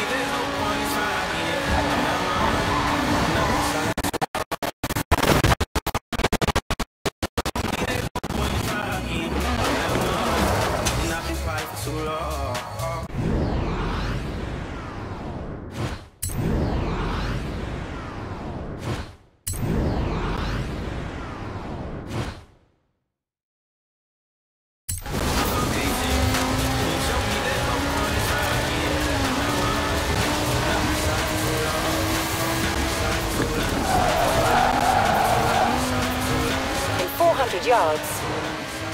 In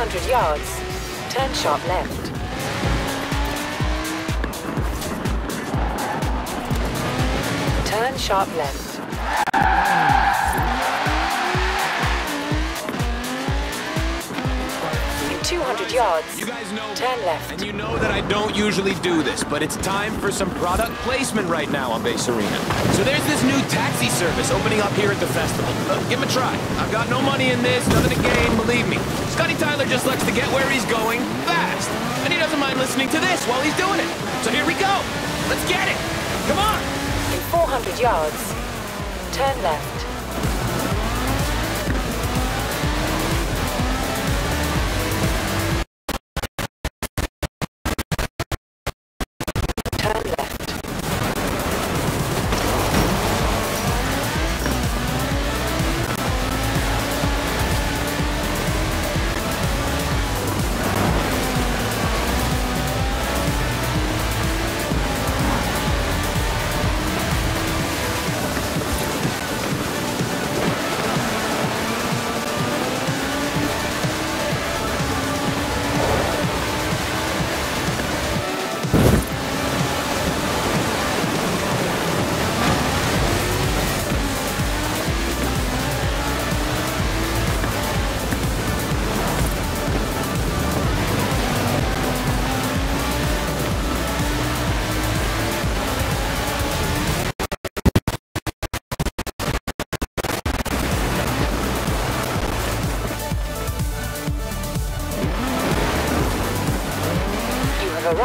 In 400 yards, turn sharp left. Turn sharp left. Yards, You guys know turn left. And you know that I don't usually do this, but it's time for some product placement right now on Bass Arena. So there's this new taxi service opening up here at the festival. Look, give 'em a try. I've got no money in this, nothing to gain, believe me. Scotty Tyler just likes to get where he's going fast. And he doesn't mind listening to this while he's doing it. So here we go. Let's get it. Come on. In 400 yards, turn left.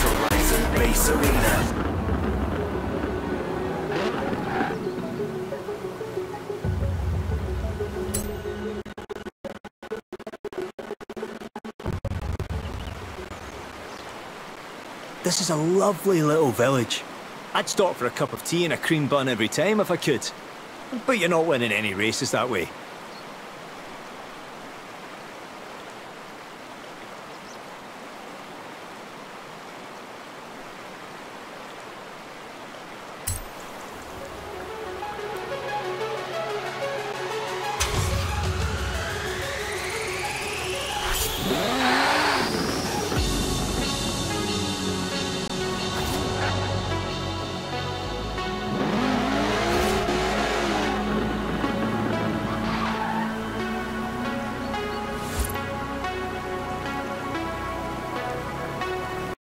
Horizon Bass Arena. This is a lovely little village. I'd stop for a cup of tea and a cream bun every time if I could. But you're not winning any races that way.